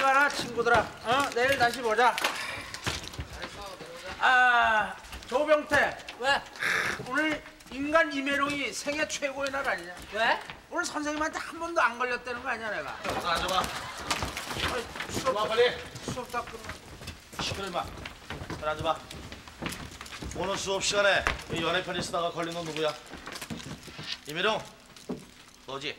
가라 친구들아. 어 내일 다시 보자. 아 조병태 왜? 오늘 인간 이메롱이 생애 최고의 날 아니냐? 왜? 오늘 선생님한테 한 번도 안 걸렸다는 거 아니야 내가? 자, 앉아봐. 아이, 수업 와, 빨리. 수업 다 끝나. 시끄러 임마. 잘 앉아봐. 오늘 수업 시간에 이 연애편지 쓰다가 걸린 건 누구야? 이미룡. 너지?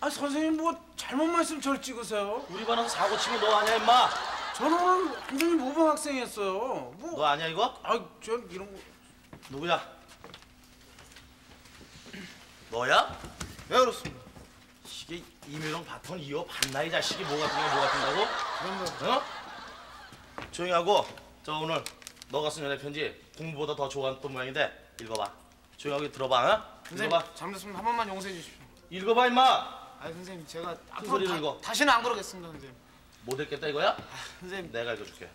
아 선생님 뭐 잘못만 있으면 절 찍으세요. 우리 반에서 사고 치면 너 아니야 임마? 저는 오늘 완전히 모범 학생이었어요. 뭐? 너 아니야 이거? 아전 이런 거. 누구야? 너야? 왜 그렇습니까? 이게 이미룡 바톤 이어 봤나 이 자식이 뭐 같은 거뭐 같은다고? 그런 거. 어? 조용히 하고 저 오늘 너가 쓴 연애 편지 공부보다 더 좋아했던 모양인데 읽어봐. 조용하게 들어봐. 어? 선생님 읽어봐. 잘못했습니다. 한 번만 용서해 주십시오. 읽어봐 임마. 아 선생님 제가 큰 앞으로 소리를 다, 읽어. 다시는 안 그러겠습니다 선생님. 못 읽겠다 이거야? 선생님. 내가 읽어줄게.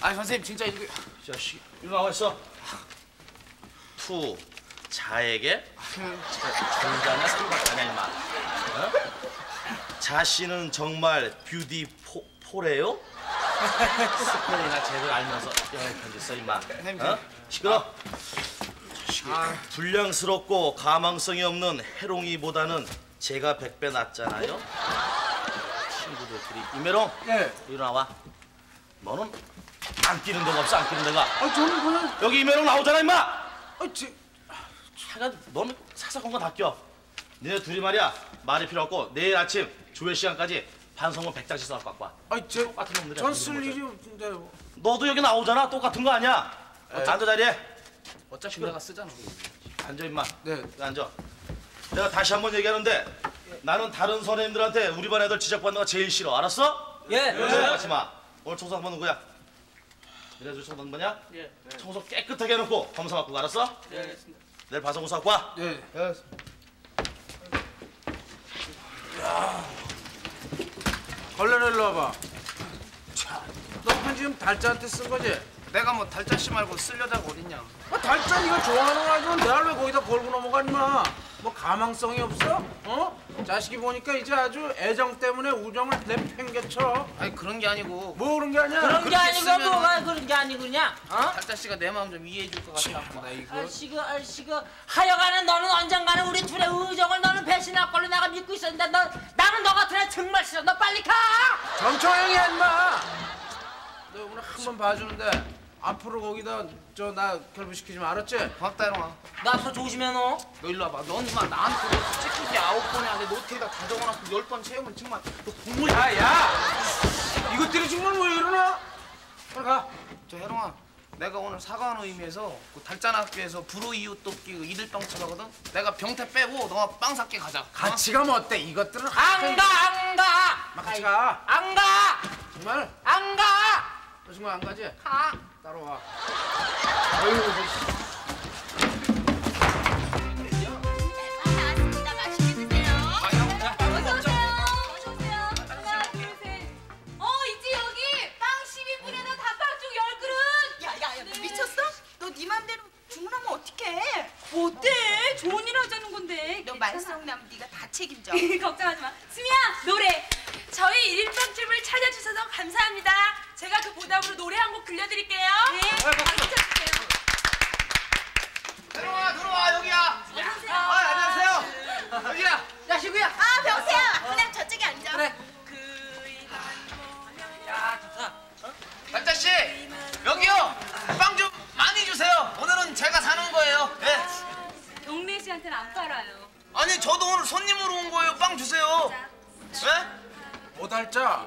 아 선생님 진짜 이거 이 자식 일로 나와 있어. 투 자에게 전자냐 삼각자냐 임마. 어? 자신은 정말 뷰티 포, 포래요? 스펠이나 제대로 알면서 연애 편지 써 임마. 어? 시끄러. 아, 불량스럽고 가망성이 없는 해롱이보다는 제가 백 배 낫잖아요. 친구들끼리 이메롱 네. 일어나와. 너는 안 끼는 데가 없어 안 끼는 데가. 아 저는 그냥 여기 이메롱 나오잖아 임마. 아 제. 하여간 너는 사사건건 다 껴. 니네 둘이 말이야 말이 필요 없고 내일 아침 조회 시간까지 반성문 100장씩 써갖고 갖고 와. 아니 제. 똑같은 놈들이야. 전쓸 일이 없는데요. 너도 여기 나오잖아 똑같은 거 아니야. 어, 앉아 자리에. 어차피 내가 쓰잖아. 앉아 임마. 네. 앉아. 내가 다시 한 번 얘기하는데 나는 다른 선생님들한테 우리 반 애들 지적받는 거 제일 싫어. 알았어? 예. 청소하지 마. 오늘 청소 한 번 누구야? 이래줄 청소 한 번이야? 예. 청소 깨끗하게 해놓고 검사 갖고 가, 알았어? 예, 알겠습니다. 내일 반성문 갖고 와. 네. 걸레를 넣어봐. 자, 너 편지 좀 달짜한테 쓴 거지? 내가 뭐 달짜 씨 말고 쓸 여자가 어딨냐. 아, 달짜 네가 좋아하는 거 가지고 내가 왜 거기다 걸고 넘어가니 마. 뭐 가망성이 없어? 어? 자식이 보니까 이제 아주 애정 때문에 우정을 내팽개쳐. 아니 그런 게 아니고 뭐 그런 게 아니야. 그런 게 아니고 쓰면은- 뭐가 그런 게 아니구냐? 어? 달짜 씨가 내 마음 좀 이해해 줄 것 같아. 나 이거. 아이씨그 아이씨그 하여간에 너는 언젠가는 우리 둘의 의정을 너는 배신할 걸로 내가 믿고 있었는데 너 나는 너 같은 애 정말 싫어 너 빨리 가 정청영이야 인마. 너 오늘 한 번 봐주는데 앞으로 거기다 저 나 결부시키지 마 알았지? 고맙다 이롱아. 너 앞으로 조심해 너 너 일로 와봐. 넌 인마 나한테 찍히기 아홉 번에 안돼 노트에다 다 적어놨고 열 번 채우면 정말 너 공부 야, 야! 이것들이 정말 왜 이러나? 빨리 가. 저 혜롱아 내가 오늘 사과하는 의미에서 그 달짠 학교에서 불우 이웃 돕기 그 이들병 치거든 내가 병태 빼고 너가 빵 사게 가자 같이 가면 어때? 이것들은 안 가 안 가 막 같이 가. 안 가 정말? 안 가 너 정말 안 가지? 가 따라와. 나왔습니다. 맛있게 드세요. 어서 오세요. 어서 오세요. 하나, 둘, 셋. 어, 있지 여기 빵 12분에다 닭발죽 10그릇. 야야야 너 미쳤어? 너네 맘대로 주문하면 어떡해? 어때? 좋은 일 하자는 건데. 너 말썽 나면 네가 다 책임져 걱정하지 마. 수미야, 노래. 저희 일일빵집을 찾아주셔서 감사합니다. 제가 그 보답으로 노래 한 곡 들려드릴게요. 네. 박수 쳐주세요. 혜롱아 들어와 여기야. 어서오세요. 아 안녕하세요. 여기야. 야 시구야. 아 병세야. 그냥 저쪽에 앉아. 그래. 그야 좋다. 달짜 씨 여기요. 빵 좀 많이 주세요. 오늘은 제가 사는 거예요. 예 동네 씨한테는 안 팔아요. 아니 저도 오늘 손님으로 온 거예요. 빵 주세요. 예? 오달자.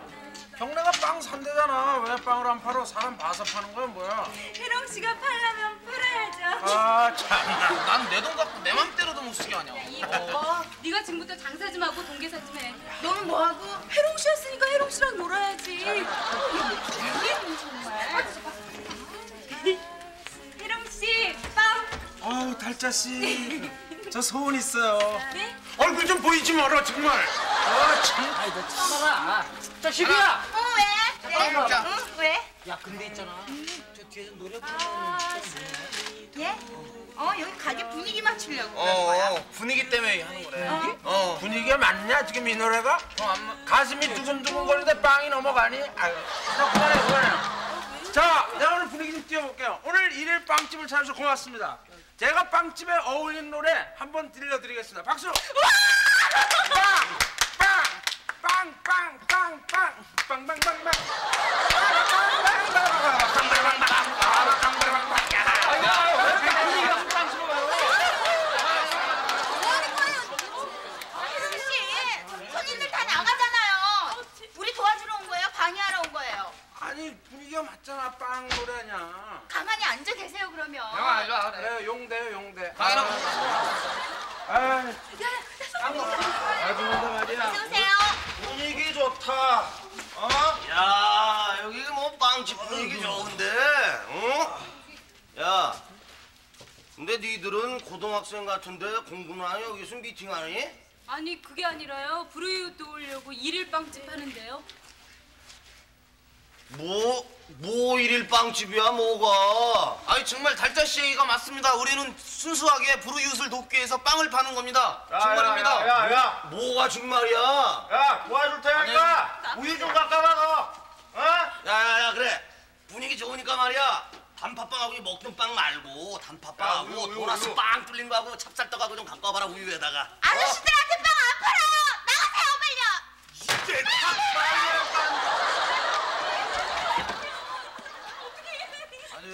형네가 빵 산대잖아. 왜 빵을 안 팔아? 사람 봐서 파는 거야 뭐야? 혜롱 씨가 팔려면 팔아야죠. 아 참나. 난 내 돈 갖고 내 맘대로도 못 쓰게 하냐 어, 네가 지금부터 장사 좀 하고 동계사 좀 해. 너는 뭐 하고? 해롱 씨였으니까 해롱 씨랑 놀아야지. 얘는 정말. 해롱 씨, 빵. 어우 달자 씨. 저 소원 있어요. 네? 얼굴 좀 보이지 마라 정말. 아 참. 아이 너 참아라 저 시구야 어 왜? 빵 먹자 응 왜? 야 근데 있잖아 저 뒤에서 노래 부르는 좀 뭐냐? 예? 어 여기 가게 분위기 맞추려고 어. 어 분위기 때문에 하는 거래. 어? 어. 분위기가 맞냐 지금 이 노래가? 어, 안 맞- 가슴이 두근두근 거리는데 빵이 넘어가니? 아유, 나 그만해 그만해. 자, 내가 오늘 분위기 좀 띄워볼게요. 오늘 일일 빵집을 찾아서 고맙습니다. 제가 빵집에 어울리는 노래 한번 들려드리겠습니다. 박수! 빵! 빵! 빵! 빵! 빵! 빵! 빵! 빵! 빵! 빵! 혜성 씨, 손님들 다 나가잖아요. 우리 도와주러 온 거예요? 방해하러 온 거예요? 아니 분위기가 맞잖아 빵 노래냐 가만히 앉아 계세요 그러면. 형아 일로 와. 그래. 용대요 용대 방이라고. 아 아주 근데 말이야 세우세요. 분위기 좋다. 어? 야 여기 뭐 빵집 분위기 좋은데. 어? 야. 근데 니들은 고등학생 같은데 공부는 하니 여기서 미팅하니? 아니 그게 아니라요. 불우이웃 도우려고 일일 빵집 하는데요. 뭐, 뭐 일일 빵집이야 뭐가? 아니 정말 달짜 씨 얘기가 맞습니다. 우리는 순수하게 불우이웃을 돕기 위해서 빵을 파는 겁니다. 정말입니다. 야, 야, 뭐가 정말이야? 야, 도와줄 테니까 우유 좀 갖다 놔, 너. 어? 야, 야, 야, 그래. 분위기 좋으니까 말이야. 단팥빵하고 이 먹던 빵 말고 단팥빵하고 우유, 우유, 도나스 우유. 빵 뚫린 거하고 찹쌀떡하고 좀 갖고 와봐라 우유에다가. 아저씨들한테 빵 안 팔아요. 나가세요 빨려. 아니 왜 나한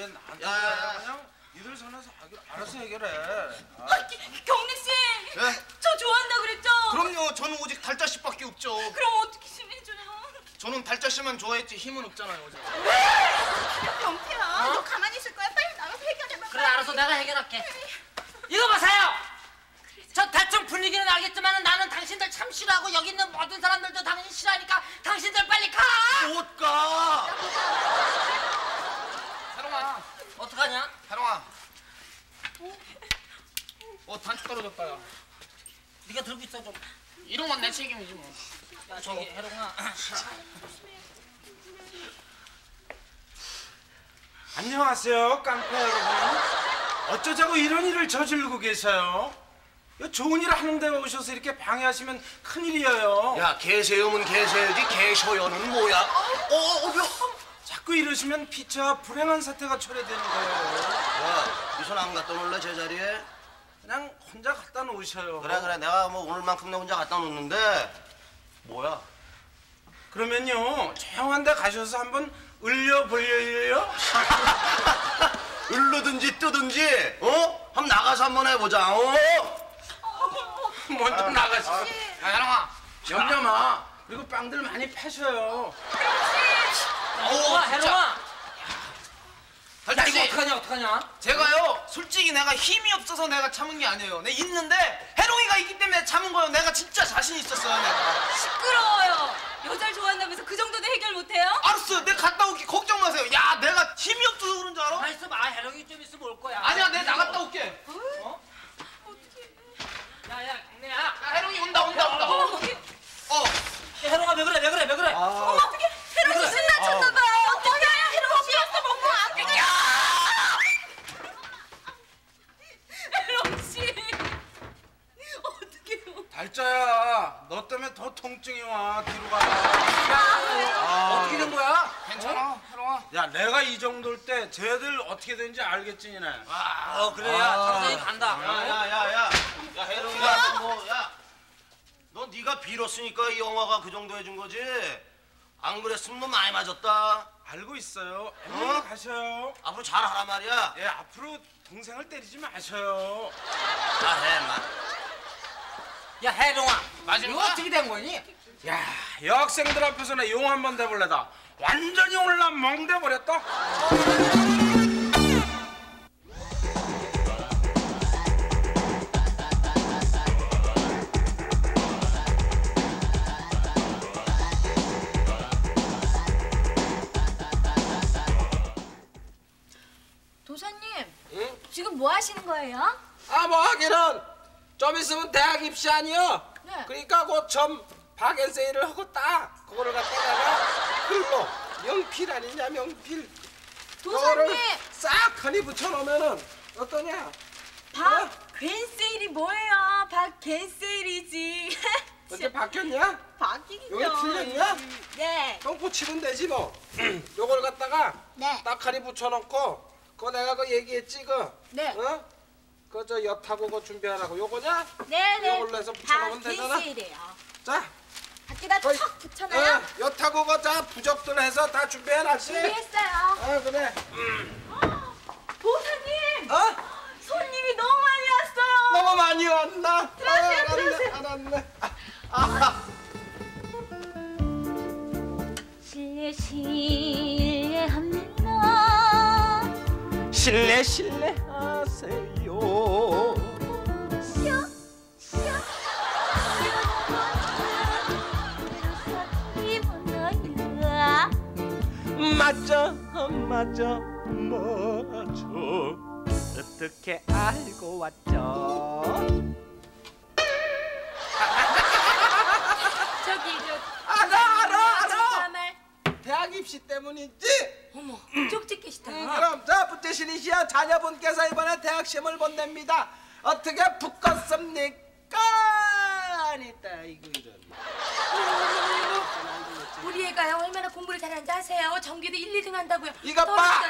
테 야, 야, 야. 그냥 니들 선에서 하기로 알아서 해결해 아, 경리 씨, 예? 저 좋아한다 그랬죠? 그럼요. 저는 오직 달짜 씨밖에 없죠. 그럼 어떻게 좀 해줘요? 저는 달짜 씨만 좋아했지 힘은 없잖아요. 어제. 경태야, 너 가만히 있을 거야? 빨리 나가서 해결해봐. 그래 알아서 내가 해결할게. 이거 보세요. 저 대충 분위기는 알겠지만 나는 당신들 참 싫어하고 여기 있는 모든 사람들도 당신 싫어하니까 당신들 빨리 가. 못 가. 어떡하냐? 해롱아. 어 단추 떨어졌다. 야. 네가 들고 있어 좀. 이런 건 내 책임이지 뭐. 야 저기 해롱아. 안녕하세요 깡패 여러분 어쩌자고 이런 일을 저지르고 계세요 좋은 일 하는데 오셔서 이렇게 방해하시면 큰일이에요 야, 개세음은 개세지 개셔연은 뭐야? 어, 어, 어, 야, 자꾸 이러시면 피차 불행한 사태가 초래되는 거예요 이손안 갖다 놓을래 제자리에? 그냥 혼자 갖다 놓으셔요 그래 그래 내가 뭐 오늘만큼 내 혼자 갖다 놓는데 뭐야? 그러면요 조용한 데 가셔서 한번 을려볼려요 을르든지 뜨든지 어? 한번 나가서 한번 해보자 어? 먼저 나가시죠 야 해롱아. 염려마 그리고 빵들 많이 패셔요 해롱아 해롱아. 야 달짜 이거 씨. 어떡하냐 어떡하냐? 제가요 솔직히 내가 힘이 없어서 내가 참은 게 아니에요. 내 있는데 해롱이가 있기 때문에 참은 거예요. 내가 진짜 자신 있었어요. 내가. 시끄러워요. 여자를 좋아한다면서 그 정도는 해결 못해요? 알았어. 내가 갔다 올게. 걱정 마세요. 야 내가 힘이 없어서 그런 줄 알아? 가만 있어봐 해롱이 좀 있으면 올 거야. 아니야 내가 나갔다 올게. 야야 강내야. 야 해롱이 온다 온다 온다. 어. 야, 해롱아 왜 그래 왜 그래 왜 그래? 어머 어떻게 헤롱 씨 신나쳤나 봐. 어떻게 헤롱 씨였어 먹고 안 그냥. 해롱 씨. 어떡해요? 달짜야 너 때문에 더 통증이 와 뒤로 가 아, 어떻게 된 거야? 괜찮아 해롱아. 야 내가 이 정도일 때 쟤들 어떻게 되는지 알겠지 니네 어 그래야 당장이 간다. 야야야야 야 해롱이야 뭐야 너 네가 빌었으니까 이 영화가 그 정도 해준 거지? 안 그랬으면 너 많이 맞았다. 알고 있어요. 안녕히 가셔요. 앞으로 잘하란 말이야. 예 앞으로 동생을 때리지 마셔요. 잘해 마. 야 해롱아. 맞은 이거 거야? 어떻게 된 거니? 야 여학생들 앞에서 나 용 한 번 대볼래다. 완전히 오늘 나 멍대버렸다 뭐 하시는 거예요? 아 뭐 하기는 좀 있으면 대학 입시 아니여 네. 그러니까 곧점 박앤세이를 하고 딱 그거를 갖다가 글로 명필 아니냐 명필 도사님, 싹 하니 붙여놓으면은 어떠냐? 박 괜세일이 뭐예요? 박 괜세일이지. 언제 바뀌었냐? 바뀌긴요. 여기 틀렸냐? 네. 똥꼬 치면 되지 뭐. 요걸 갖다가 네. 딱하니 붙여놓고 그거 내가 그 얘기했지 그. 네. 어? 그저 엿하고 그거 준비하라고 요거냐? 네네. 요걸로 해서 박 붙여놓으면 되잖아. 괜세일이에요. 자, 밖에다 거의- 턱 붙여놔요. 어, 엿하고 그자 부적들 해서 다 준비해놨지. 준비했어요. 아 그래. 도사님 어? 손님이 너무 많이 왔어요. 너무 많이 왔나? 들어가세요, 아, 알았네, 들어가세요. 알았네. 아, 실례 실례합니다. 실례 실례 하세요. 맞아 맞아 맞아 어떻게 알고 왔죠? 입시 때문이지 어머 쪽집 계시다. 음, 그럼 자 부채신이시여 자녀분께서 이번에 대학 시험을 본답니다 어떻게 붙겠습니까? 아니다 이거 이런 우리 애가요 얼마나 공부를 잘하는지 아세요? 전교도 1, 2등 한다고요. 이것 봐!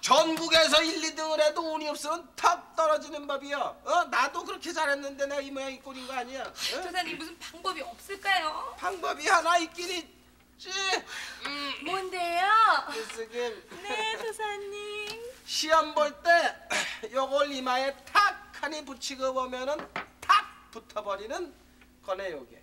전국에서 1, 2등을 해도 운이 없으면 턱 떨어지는 법이요 어? 나도 그렇게 잘했는데 내가 이 모양 이 꼴인 거 아니야 어? 조사님 무슨 방법이 없을까요? 방법이 하나 있긴 있 지? 뭔데요? 미스김 네 조사님. 시험 볼 때 요걸 이마에 탁 하니 붙이고 보면은 탁 붙어버리는 거네 요게.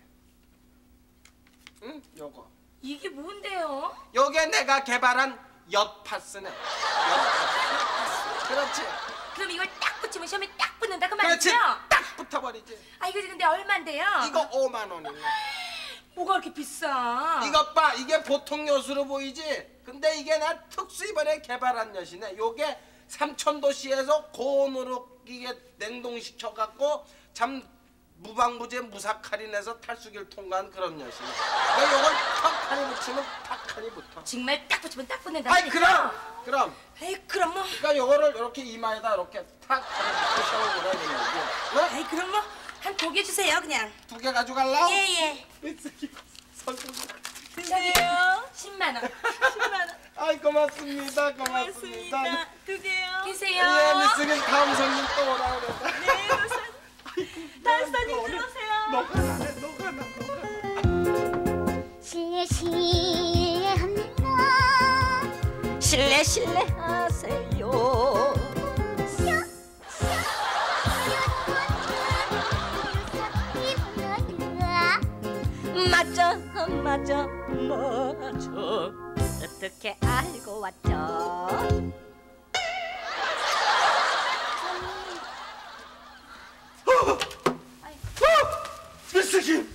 응? 요거. 이게 뭔데요? 요게 내가 개발한 엿파스네. 엿파스. 그렇지? 그럼 이걸 딱 붙이면 시험에 딱 붙는다 그 그렇지. 말이죠? 딱 붙어버리지. 아 이거 근데 얼만데요? 이거 5만 원이네 뭐가 그렇게 비싸? 이것 봐 이게 보통 엿으로 보이지? 근데 이게 나 특수 이번에 개발한 엿이네 요게 삼천도시에서 고온으로 이게 냉동시켜 갖고 참 무방무제 무사칼인해서 탈수기를 통과한 그런 엿이네 그러니까 요걸 탁하니 붙이면 탁하니 붙어. 정말 딱 붙이면 딱 붙는다. 아이? 그럼 그럼. 에이 그럼 뭐. 그러니까 요거를 이렇게 이마에다 이렇게 탁하니 붙여 시험을 보라 이런 거지. 어? 에이 그럼 뭐 한 두 개 주세요 그냥. 두 개 가져갈라? 예예. 선생님 주세요. 10만 원. 10만 원. 아이 고맙습니다 고맙습니다. 두 개요. 계세요. 예 미스님 다음 손님 또 오라 그래 네 도사님 다음 손님 들어오세요. 너가 나네 너가 나 너가 나. 실례 실례합니다. 실례 실례하세요 맞아 맞아 어떻게 알고 왔죠? 미스님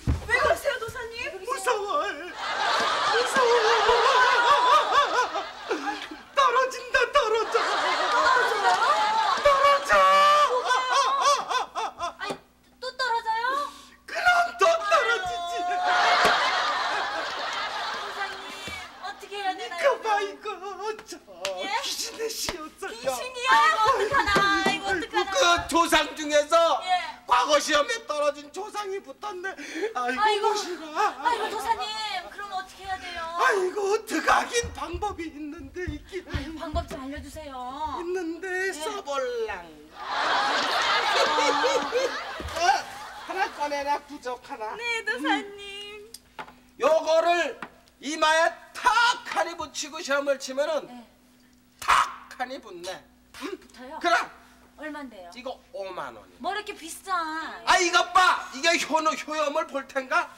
효염을 볼 텐가?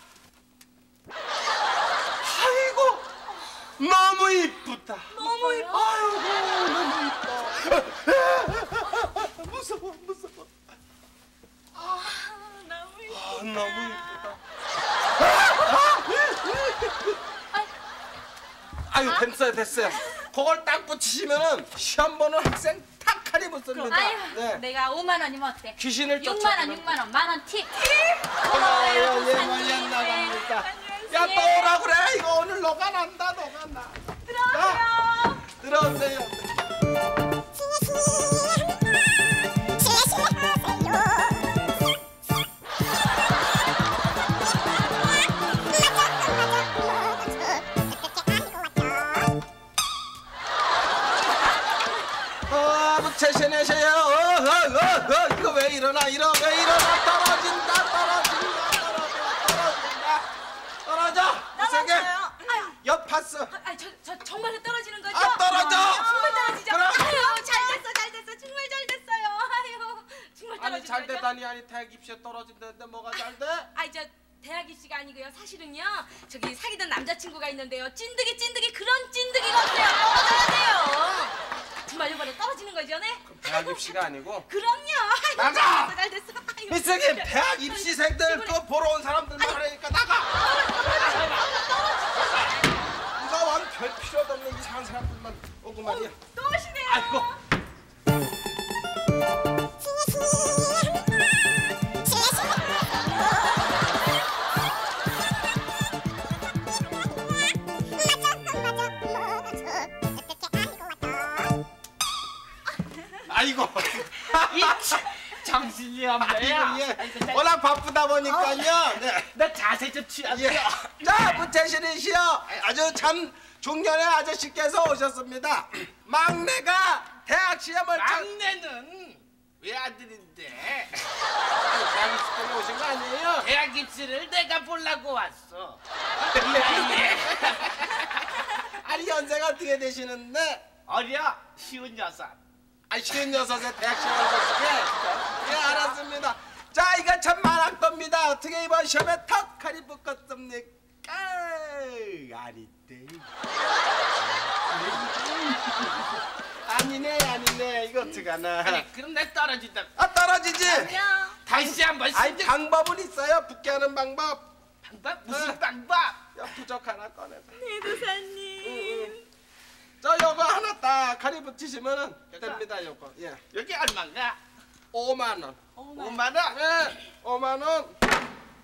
아이고 너무 이쁘다. 너무 이뻐. 아이고 너무 이뻐. 무서워 무서워. 아, 너무 이뻐 아, 너무 이쁘다. 아유 됐어요 됐어요. 그걸 딱 붙이시면은 시험 보는 학생 붙습니다 아유 네. 내가 5만 원이면 어때? 귀신을 6만 원 쫓아가는 6만 원 만원 팁. 고마워요 예. 말년 나갑니다. 야 또 오라 그래 이거 오늘 너가 난다 너가 나 들어오세요. 들어오세요 부채시내셔요. 어, 어, 어, 어, 이거 왜 일어나? 이러 왜 일어나? 떨어진다, 떨어진다, 떨어진다, 떨어진다. 떨어져. 무색해. 옆 봤어. 아, 저, 저 정말로 떨어지는 거죠? 아, 떨어져. 정말 떨어지죠? 그럼. 아유, 잘 됐어, 잘 됐어. 정말 잘 됐어요. 아유, 정말 떨어지는 아니 잘 거죠? 되다니 아니 대학 입시에 떨어진다는데 뭐가 잘 돼? 아이, 저 대학 입시가 아니고요. 사실은요. 저기 사귀던 남자친구가 있는데요. 찐득이 찐득이 그런 찐득이가 없어요. 떨어져야 돼요. 정말 이번에 떨어지는 거죠, 네? 대학 입시가 아니고 그럼요. 나가! 잘 됐어, 미스김 대학 입시생들 그 보러 온 사람들 말하니까 나가. 누가 와는 별 필요도 없는 이상한 사람들만 오고 말이야. 또 오시네요. 아이고. 없네요. 예. 워낙 바쁘다 보니까요. 네. 나 자세 좀 취할게요. 예. 자, 부채신이시여. 아주 참 중년의 아저씨께서 오셨습니다. 막내가 대학 시험을 참- 막내는 외아들인데 대학 입시 때문에 오신 거 아니에요? 대학 입시를 내가 보려고 왔어. 아니 연세가 어떻게 되시는데? 어려 쉬운 여섯. 아 쉬운 여섯에 대학 시험을 보시게? 예 알았습니다. 자 이거 참 만학도입니다. 어떻게 이번 시험에 턱하니 붙겠습니까? 아니대. 아니네 아니네 이거 어떡하나. 아니 그럼 내 떨어진다. 아 떨어지지? 다시 한번 아니. 방법은 있어요. 붙게 하는 방법. 방법 무슨 어. 방법? 야 부적 하나 꺼내봐. 네, 도사님. 저 요거 하나 딱 가리 붙이시면은 됩니다 요거. 예. 여기 얼마인가? 5만 원. 5만 원. 예. 5만 원.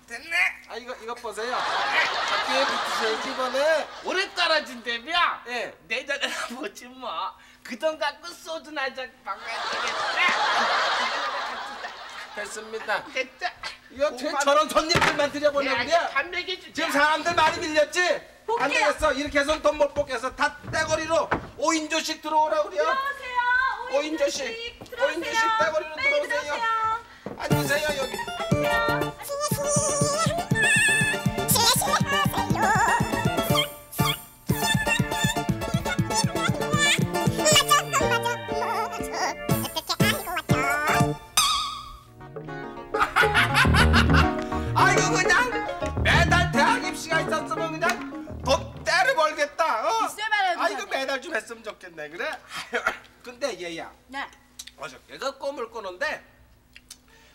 됐네. 아 이거 이거 보세요. 학교에 붙이셔야지 이번에. 오래 떨어진다며? 예. 내년에 보지 뭐. 그 돈 갖고 소주나 한잔 먹어야 됐습니다. 되겠다. 됐다. 이거 어떻게 저런 손님들만 돼? 밥 먹여주자. 지금 사람들 많이 밀렸지? 안 되겠어. 이렇게 해서는 돈못 뽑겠어. 다 떼거리로 5인조씩 들어오라 그래요. 들어오세요. 오인조씩. 들어오세요. 오인조씩 떼거리로 네, 들어오세요. 들어오세요. 앉으세요 여기. 앉으세요. 있었으면 그냥 돈 때려 벌겠다. 어? 아이고 도사님. 매달 좀 했으면 좋겠네 그래. 아유, 근데 얘야 네. 어저께 그 꿈을 꾸는데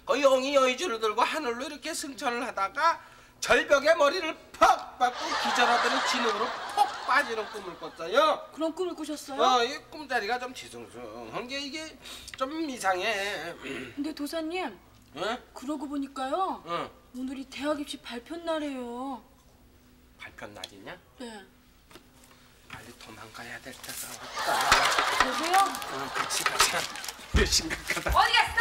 그 용이 여의주를 들고 하늘로 이렇게 승천을 하다가 절벽에 머리를 퍽 박고 기절하더니 진흙으로 폭 빠지는 꿈을 꿨어요. 그런 꿈을 꾸셨어요? 어, 이 꿈자리가 좀 뒤숭숭한 게 이게 좀 이상해. 근데 도사님, 어? 그러고 보니까요. 어. 오늘이 대학 입시 발표 날이에요. 발표 날이냐? 네. 빨리 도망가야 될 때가 왔다. 저도요? 어, 같이 가자. 왜 심각하다. 어디 갔어?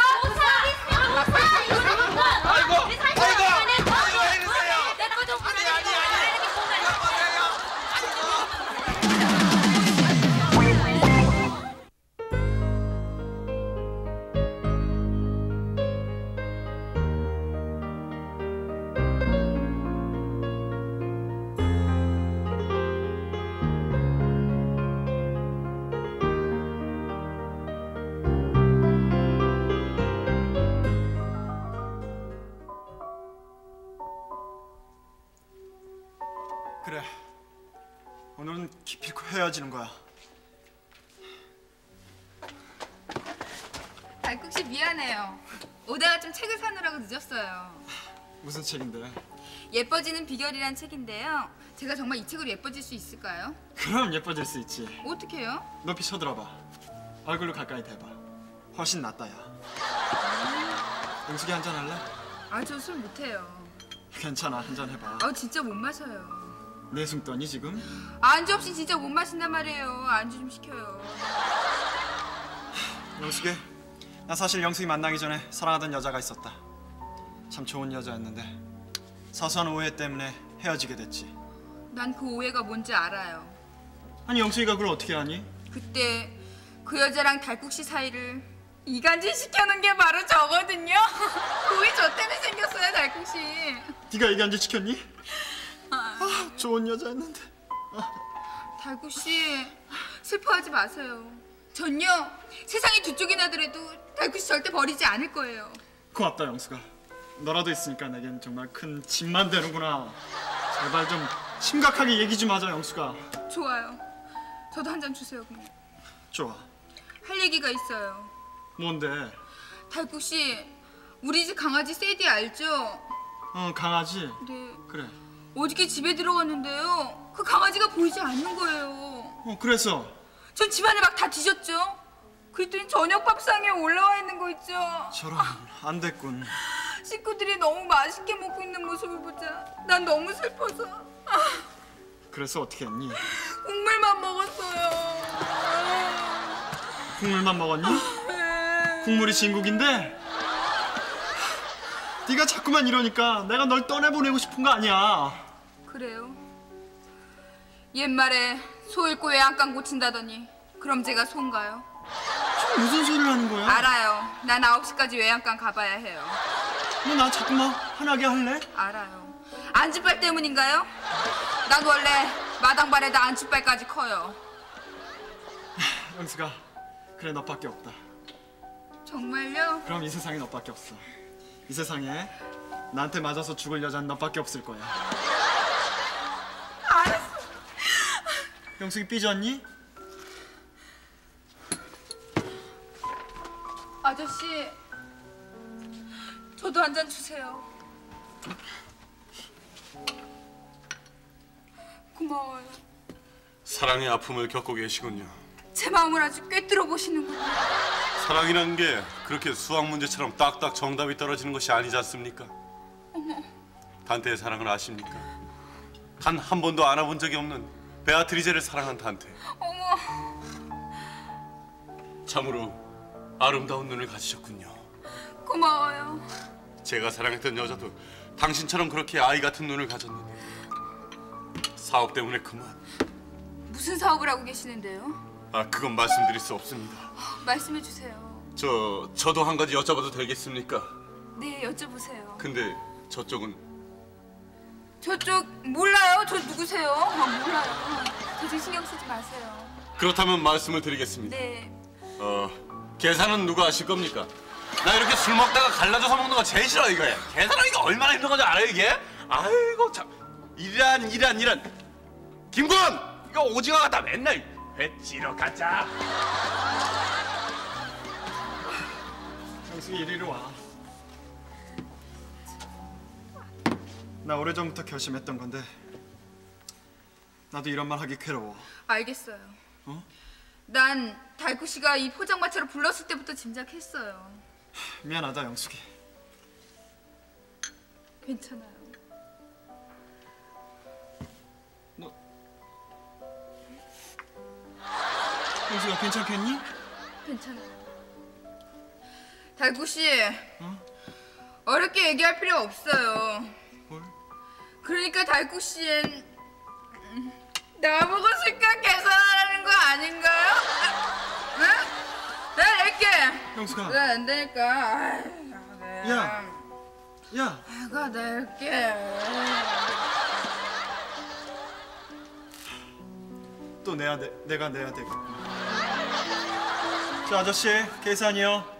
비결이란 책인데요. 제가 정말 이 책으로 예뻐질 수 있을까요? 그럼 예뻐질 수 있지. 어떻게요? 높이 쳐들어봐. 얼굴로 가까이 대봐. 훨씬 낫다 야. 용숙이 한잔 할래? 아 저 술 못해요. 괜찮아 한 잔 해봐. 아 진짜 못 마셔요. 내숭 떠니 지금? 안주 없이 진짜 못 마신단 말이에요. 안주 좀 시켜요. 영숙이, 나 사실 영숙이 만나기 전에 사랑하던 여자가 있었다. 참 좋은 여자였는데 사소한 오해 때문에 헤어지게 됐지. 난 그 오해가 뭔지 알아요. 아니 영숙이가 그걸 어떻게 아니? 그때 그 여자랑 달국 씨 사이를 이간질 시켜놓은 게 바로 저거든요. 그게 저 때문에 생겼어요, 달콩씨. 네가 이간질 시켰니? 아, 좋은 여자였는데. 달구씨 슬퍼하지 마세요. 전요 세상이 두 쪽이 나 더라도 달구씨 절대 버리지 않을 거예요. 고맙다 영수가. 너라도 있으니까 내겐 정말 큰 짐만 되는구나. 제발 좀 심각하게 얘기 좀 하자 영수가. 좋아요. 저도 한 잔 주세요. 그럼. 좋아. 할 얘기가 있어요. 뭔데? 달구씨 우리 집 강아지 세디 알죠? 어 강아지. 네. 그래. 어저께 집에 들어갔는데요. 그 강아지가 보이지 않는 거예요. 어 그래서 전 집안을 막 다 뒤졌죠. 그랬더니 저녁 밥상에 올라와 있는 거 있죠. 저런 안 됐군. 식구들이 너무 맛있게 먹고 있는 모습을 보자 난 너무 슬퍼서 아, 그래서 어떻게 했니? 국물만 먹었어요. 국물만 먹었니? 국물이 진국인데. 네가 자꾸만 이러니까 내가 널 떠내보내고 싶은 거 아니야. 그래요. 옛말에 소 잃고 외양간 고친다더니 그럼 제가 소인가요? 무슨 소리를 하는 거야? 알아요. 난 9시까지 외양간 가봐야 해요. 너 나 자꾸만 화나게 할래? 알아요. 안주빨 때문인가요? 난 원래 마당발에다 안주빨까지 커요. 영수가 그래 너밖에 없다. 정말요? 그럼 이 세상에 너밖에 없어. 이 세상에 나한테 맞아서 죽을 여자는 너밖에 없을 거야. 알았어. 영숙이 삐졌니? 아저씨, 저도 한 잔 주세요. 고마워요. 사랑의 아픔을 겪고 계시군요. 제 마음을 아주 꿰뚫어 보시는군요. 사랑이라는 게 그렇게 수학 문제처럼 딱딱 정답이 떨어지는 것이 아니지 않습니까? 어머, 단테의 사랑을 아십니까? 단 한 번도 안아본 적이 없는 베아트리제를 사랑한 단테. 어머. 참으로 아름다운 눈을 가지셨군요. 고마워요. 제가 사랑했던 여자도 당신처럼 그렇게 아이 같은 눈을 가졌는데 사업 때문에 그만. 무슨 사업을 하고 계시는데요? 아 그건 말씀드릴 수 없습니다. 말씀해 주세요. 저 저도 한 가지 여쭤봐도 되겠습니까? 네, 여쭤보세요. 근데 저쪽은 저쪽 몰라요. 저 누구세요? 아, 몰라요. 저좀 신경 쓰지 마세요. 그렇다면 말씀을 드리겠습니다. 네. 어 계산은 누가 하실 겁니까? 나 이렇게 술 먹다가 갈라져서 먹는 거 제일 싫어 이거야. 계산하는 게 얼마나 힘든 건지 알아요 이게? 아이고 참 이란 이란 이란 김군 이거 오징어 갖다 맨날 회 찌러 가자. 영숙이 이리로 와. 나 오래전부터 결심했던 건데 나도 이런 말 하기 괴로워. 알겠어요. 어? 난 달구 씨가 이 포장마차로 불렀을 때부터 짐작했어요. 미안하다 영숙이. 괜찮아요. 영숙아 괜찮겠니? 괜찮아요. 달구 씨, 어렵게 얘기할 필요 없어요. 뭘? 그러니까 달구 씨는 음, 나보고 술값 계산하는 거 아닌가요? 응? 네, 낼게. 영숙아. 네, 안 되니까. 아이, 네. 야. 야. 내가 낼게. 또 내야 돼, 내가 내야 되겠군. 저 아저씨 계산이요.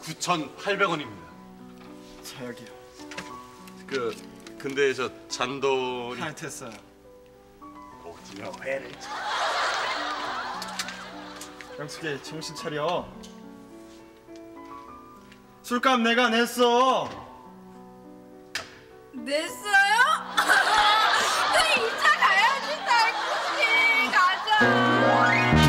9,800원입니다. 자 여기요. 그 근데 저 잔돈이 아 됐어요. 오징어 회를 영숙이 정신 차려. 술값 내가 냈어. 냈어요? 그럼 이차 가야지, 씨. 가자.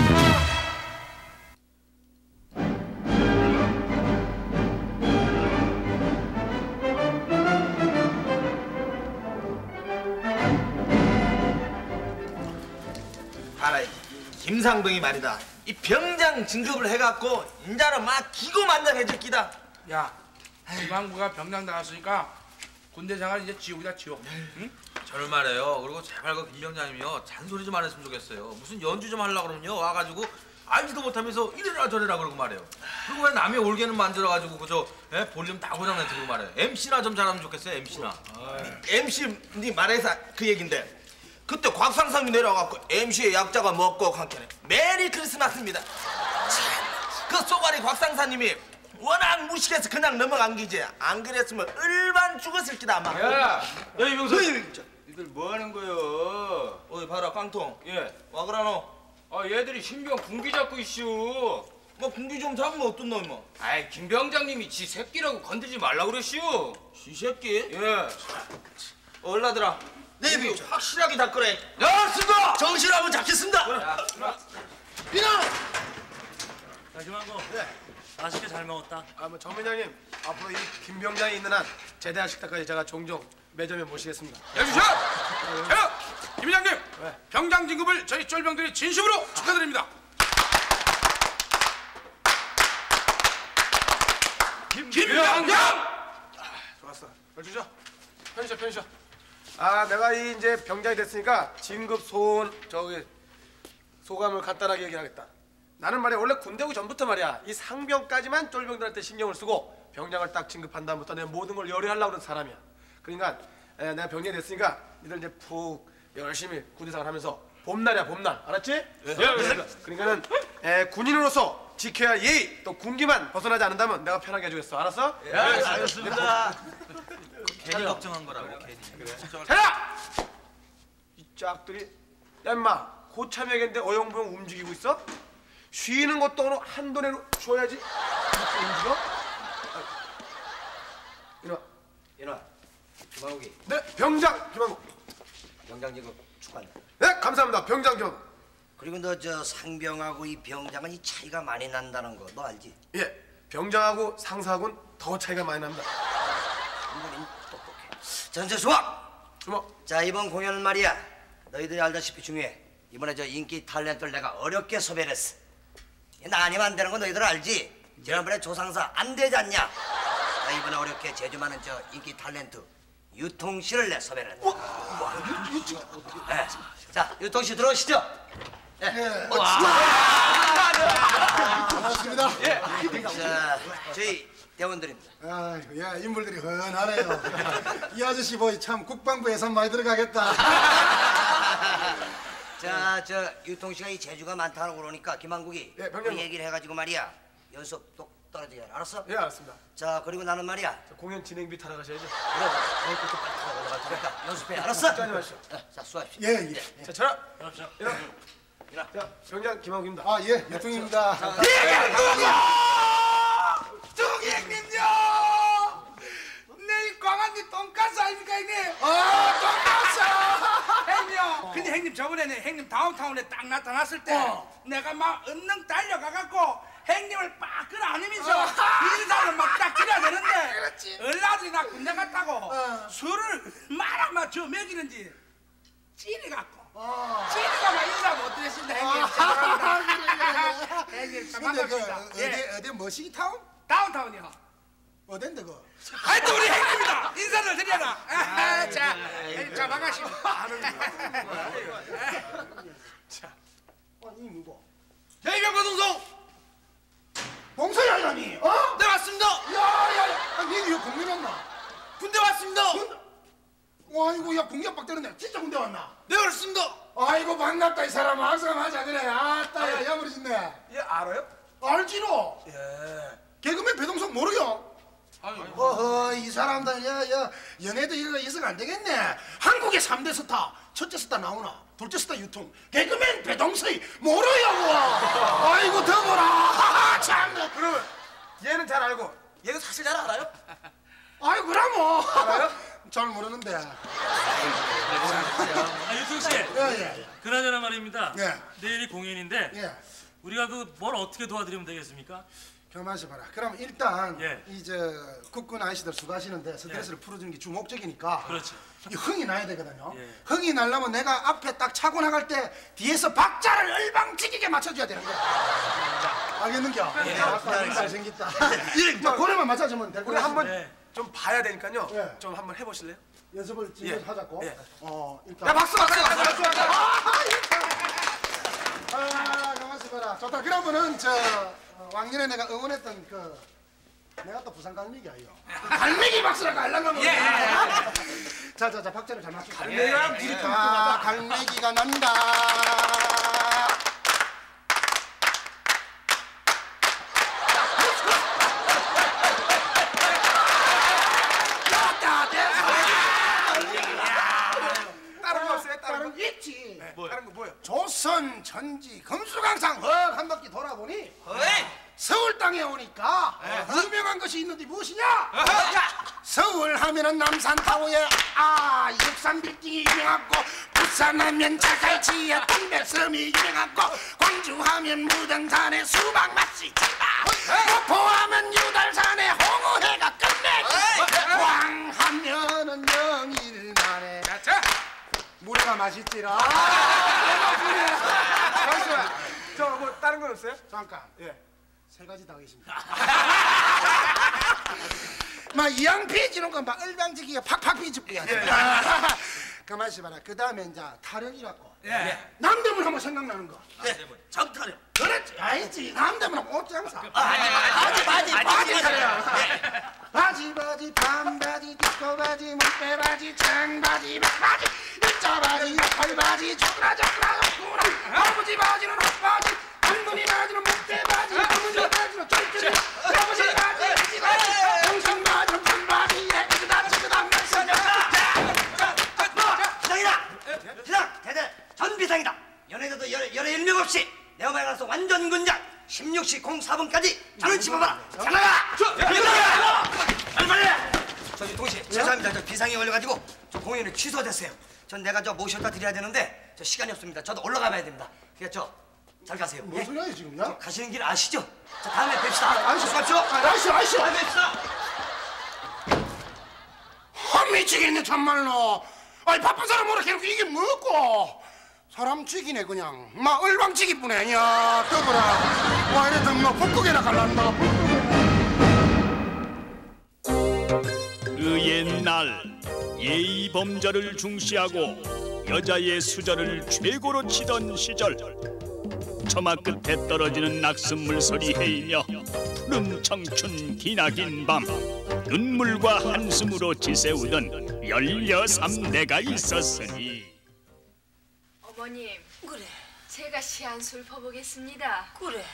알아 김상병이 말이다 이 병장 진급을 해갖고 인자는 막 기고만장해질 기다 야, 이방구가 병장 나갔으니까 군대 생활 이제 지옥이다 지옥. 응? 저를 말해요. 그리고 제발 그 김병장님이요 잔소리 좀 안 했으면 좋겠어요. 무슨 연주 좀 하려고 그러면요 와가지고 알지도 못하면서 이래라 저래라 그러고 말해요. 그리고 왜 남의 올개는 만들어가지고 그저 예? 볼륨 다 고장내 들고 말해요. MC나 좀 잘하면 좋겠어요. MC나. MC님 말해서 그 얘긴데 그때 곽상삼이 내려와갖고 MC의 약자가 먹고 간게네 Merry Christmas입니다 참, 그 쏘가리 곽상사님이 워낙 무식해서 그냥 넘어간 기지 안 그랬으면 얼만 죽었을 기다 아마 야, 야 이병수. 이들 뭐 하는 거요? 어이 봐라 깡통 예 와그라노 아 얘들이 신병 군기 잡고 있슈. 뭐 군기 좀 잡으면 어떤 놈이 뭐 아이 김 병장님이 지 새끼라고 건들지 말라 그랬슈. 지 새끼? 예. 얼라들아 내 입이 확실하게 닦으래 야, 쓴다. 정신 한번 잡겠습니다 비나 자, 김한고. 맛있게 잘 먹었다. 아, 뭐 정민장님 앞으로 이 김병장이 있는 한 제대한 식탁까지 제가 종종 매점에 모시겠습니다. 여주셔! 자, 김 회장님 병장 진급을 저희 쫄병들이 진심으로 축하드립니다. 김병장! 좋았어. 여주셔. 편히셔, 편히셔. 아, 내가 이 이제 병장이 됐으니까 진급 소원 저기 소감을 간단하게 얘기하겠다. 나는 말이야 원래 군대 오기 전부터 말이야 이 상병까지만 쫄병들한테 신경을 쓰고 병장을 딱 진급한 다음부터 내 모든 걸 열의하려고 그런 사람이야. 그러니까 에, 내가 병장이 됐으니까 니들 이제 푹 열심히 군대 생활 하면서 봄날이야 봄날 알았지? 예. 그러니까는 에, 군인으로서 지켜야 예의 또 군기만 벗어나지 않는다면 내가 편하게 해주겠어 알았어? 예, 알겠습니다. 괜히. 걱정한 거라고. 괜히. 차라! 이 짝들이 야 임마 고참에게인데 어영부영 움직이고 있어? 쉬는 것도 어느 한돈에로 쉬어야지. 이렇게 움직여? 아, 이놈아 이놈아 김한욱이. 네 병장 김한국. 병장 지금 축하한다. 네 감사합니다. 병장 김한국. 그리고 너 저 상병하고 이 병장은 이 차이가 많이 난다는 거. 너 알지? 예 병장하고 상사하고는 더 차이가 많이 똑똑해 전체 좋아 주먹 자 이번 공연은 말이야 너희들이 알다시피 중요해 이번에 저 인기 탤런트를 내가 어렵게 섭외를 했어 나 아니면 안 되는 거 너희들 알지? 지난번에 조상사 안 되지 않냐? 나 이번에 어렵게 제주 많은 저 인기 탤런트 유통 씨를 내 섭외를 했다 네. 자 유통 씨 들어오시죠 네. 반갑습니다. 예. 자 저희 대원들입니다 아이고, 야, 인물들이 헌하네요. 이 아저씨 보이 참 국방부 예산 많이 들어가겠다. 자, 저 유통 씨가 이 재주가 많다고 그러니까 김한국이 예. 그 얘기를 해가지고 말이야 연습 똑 떨어져야 돼. 알았어? 예 알았습니다 자, 그리고 나는 말이야 자, 공연 진행비 타러 가셔야죠 그래, 너희 것도 빨리 올라갈 테니까 연습해. 알았어? 짜지 마시오 자, 자, 수고하십시오. 예, 예. 자 차라 일어나 자 병장 김한국입니다 아, 예, 유통입니다. 동행님요! 내이 광안리 돈가스 아닙니까 형님? 아, 돈가스! 형님! 근데 형님 저번에는 형님 다운타운에 딱 나타났을 때 내가 막 은능 달려가갖고 형님을 빡 끌어안으면서 인사를 막딱 드려야 되는데 얼라들이 나 군대 갔다고 술을 얼마나 막저 먹이는지 찌리갖고 찌리가 막 인사 못 드렸습니다 형님 죄송합니다 형님 참 근데 그 반갑습니다 어디 예. 어디 머시기 타운? 다운타운이요 어딘데 그? 아이 또 우리 형님이다 인사를 드려라 아, 자, 자 반갑습니다 아니 누구? 대병과 동성 봉선이 아니라니? 어? 네 맞습니다 야야야, 아, 니왜 군대 왔나? 군대 왔습니다 아이고, 야 군대 빡 때렸네. 진짜 군대 왔나? 네 그렇습니다 아이고 반갑다 이 사람 항상 하자 그래. 아따 야 야무지네. 예 알아요? 알지로. 예. 개그맨 배동석 모르요? 어허 이 사람들 야야 연애도 이거 있으면 안 되겠네. 한국의 3대 스타 첫째 스타 나훈아 둘째 스타 유퉁 개그맨 배동석이 모르요 뭐. 아이고 더보라. 참. 그러면 얘는 잘 알고 얘는 사실 잘 알아요? 아이 그럼 뭐. 알아요? 잘 모르는데. 아, 유통 씨. 예, 예. 그나저나 말입니다. 예. 내일이 공연인데 예. 우리가 그 뭘 어떻게 도와드리면 되겠습니까? 가만있어 봐라. 그럼 일단 예. 이제 국군 아이씨들 수고하시는데 스트레스를 풀어주는 게 주 목적이니까 그렇죠. 이 흥이 나야 되거든요. 예. 흥이 나려면 내가 앞에 딱 차고 나갈 때 뒤에서 박자를 얼방지기게 맞춰줘야 되는 거야. 알겠는겨? 예. 아까 좀 잘생겼다. 자, 고래만 맞춰주면 될 우리. 한번 네. 좀 봐야 되니까요 예. 좀 한번 해보실래요? 연습을 지금 예. 하자고. 예. 어, 일단. 야 박수 박수 박수 박수 아, 가만있어 봐라. 좋다 좋다 그러면은 저 어, 왕년에 내가 응원했던 그 내가 또 부산 갈매기 아이요 갈매기 박수라고 뭐. 예, 예, 예. 자자자 박자를 잘 맞춰 갈매기랑 좀 아, 갈매기가 난다 다른 거 없어요? 다른 거? 있지 다른 거 뭐요? 조선 전지 금수강상. 헉 한 바퀴 돌아보니 서울 땅에 오니까 유명한 것이 있는데 무엇이냐? 서울 하면은 남산타워에 아 육산 빌딩이 유명하고 부산 하면 자갈치에 동백섬이 유명하고 광주 하면 무등산에 수박 맛이 찐다. 목포 하면 유달산에 물회가 맛있지라 잠시만. 저뭐 다른 건 없어요? 잠깐 예. 세 가지 다 하겠습니다. 막 이양피 지는 건막 을방지기가 팍팍 비집고야. 가만 있어봐라. 그 다음에 이제 타령이라고. 예. 남대문 하면 생각나는 거. 정타령. 그렇지. 알지. 남대문 하면 옷장사. 바지, 바지, 바지, 바지 타령. 바지 바지 반바지 디스코바지 물빼바지 청바지 백바지 일자바지 팔바지 초라 초라 초라 아버지 바지는 헛바지 할머니 바지는 목대바지 어머니 바지는 쫄쫄이 아버지 바지 아버지 바지 전 비상이다. 연예대도 열애 열애 일명 없이 내가 말가서 완전 군장 16시 04분까지 저를 집어봐라. 잘 나가. 빨리 빨리. 저기 동시 죄송합니다. 저 비상이 걸려가지고 저 공연이 취소됐어요. 전 내가 저 모셔다 드려야 되는데 저 시간이 없습니다. 저도 올라가 봐야 됩니다. 그러니까 저잘 가세요. 뭔 소리야 지금요? 가시는 길 아시죠? 자 다음에 뵙시다. 아이씨, 수고하십시오. 아이씨, 아이씨. 다음에 뵙시다. 아 미치겠네 참말로 아니 바쁜 사람 오라 해놓고 이게 뭐고 사람 죽이네 그냥. 막 얼방치기뿐해 야 떠보라 와 이래도 뭐 북극에나 갈란다 그 옛날 예의 범절을 중시하고 여자의 수절을 최고로 치던 시절 처마 끝에 떨어지는 낙숫물 소리 헤이며 푸른 청춘 기나긴 밤 눈물과 한숨으로 지새우던 열여삼 대가 있었으니 어머님. 그래. 제가 시한술 퍼보겠습니다. 그래.